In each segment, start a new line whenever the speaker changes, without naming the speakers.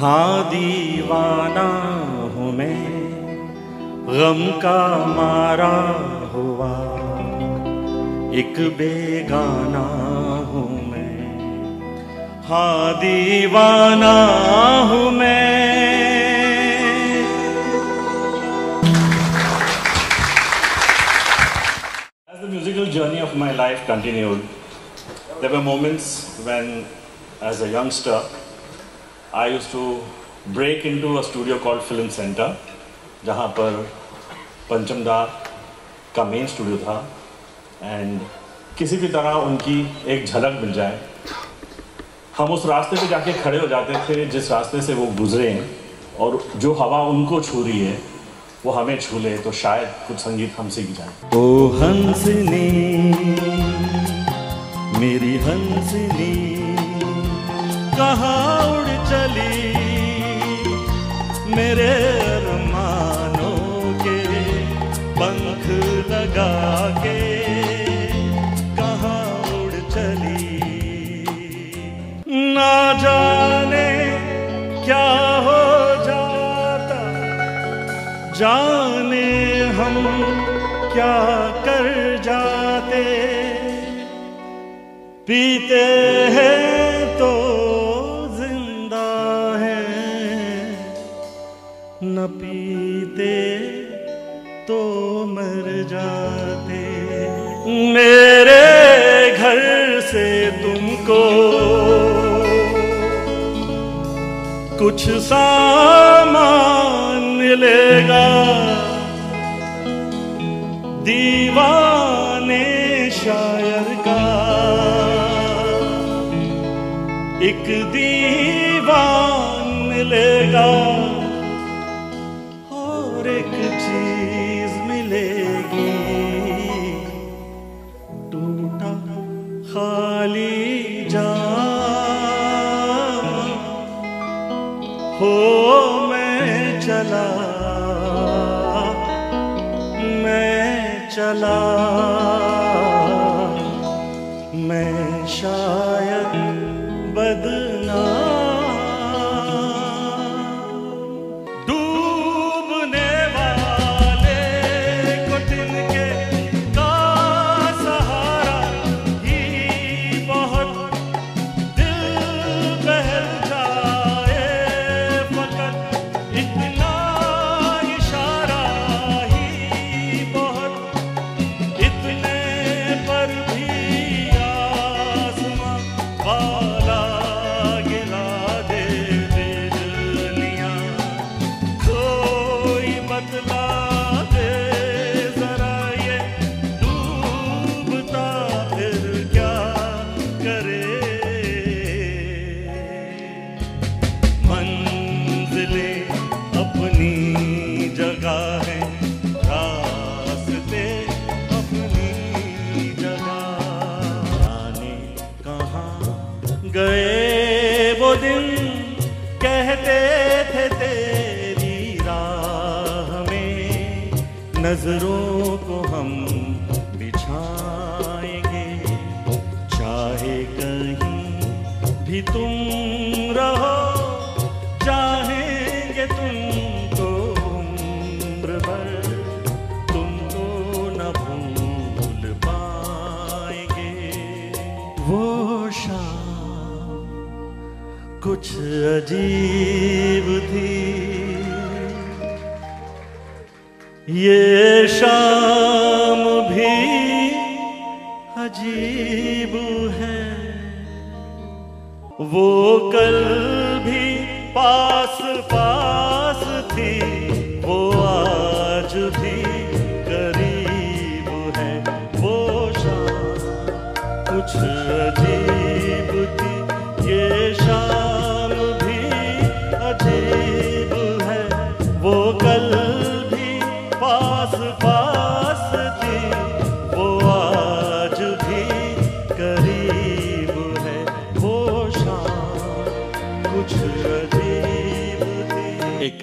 हाँ दीवाना हूँ मैं गम का मारा हुआ एक बेगाना हूँ मैं हाँ दीवाना हूँ मैं journey of my life continued, there were moments when, as a youngster, I used to break into a studio called Film Center, जहाँ पर पंचमदा का मेन स्टूडियो था एंड किसी भी तरह उनकी एक झलक मिल जाए। हम उस रास्ते पे जाके खड़े हो जाते थे जिस रास्ते से वो गुजरे हैं और जो हवा उनको छू रही है वो हमें छू ले तो शायद कुछ संगीत हम सीख जाए। ओ हंसनी मेरी हंसनी कहाँ मेरे अरमानों के पंख लगा के कहाँ उड़ चली? ना जाने क्या हो जाता, जाने हम क्या कर जाते? पीते कुछ सामान मिलेगा। दीवाने शायर का। एक दीवान मिलेगा और एक चीज़ मिलेगी। टूटा खाली जा हो मैं चला मैं चला। मैं शायद बदनाम नज़रों को हम बिछाएँगे। चाहे कहीं भी तुम रहो, चाहेंगे तुमको उम्र भर। तुमको न भूल पाएँगे। वो शाम कुछ अजीब ये शाम भी अजीब है। वो कल भी पास पास थी, वो आज भी करीब है। वो शाम कुछ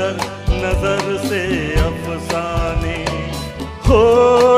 नज़र नज़र से अफसाने। हो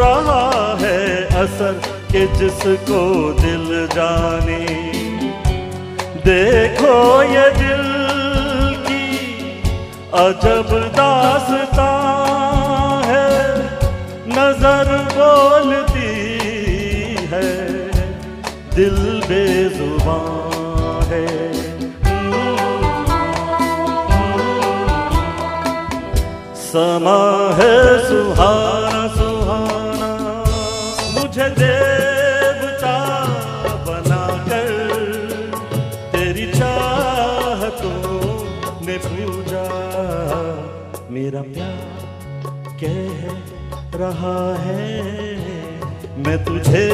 रहा है असर के जिसको दिल जाने। देखो ये दिल की अजब दासता समा है सुहाना सुहाना। मुझे देवता बनाकर तेरी चाहतों ने पूजा। मेरा प्यार कह रहा है, मैं तुझे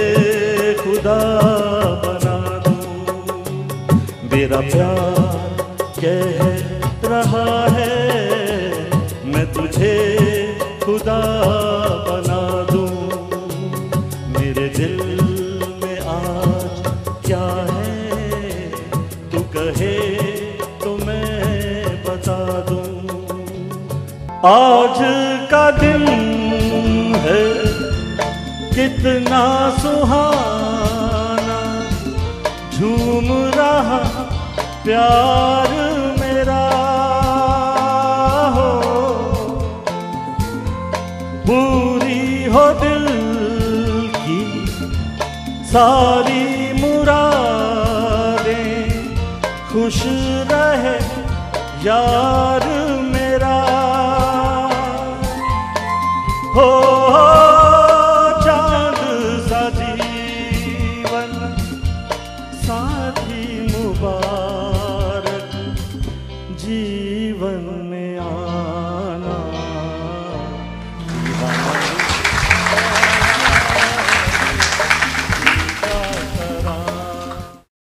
खुदा बना दूँ। मेरा प्यार कह रहा है तुझे खुदा बना दूँ। मेरे दिल में आज क्या है? तू कहे तो मैं बता दूँ। आज का दिन है, कितना सुहाना। झूम रहा प्यार सारी मुरादें। खुश रहे यार मेरा। हो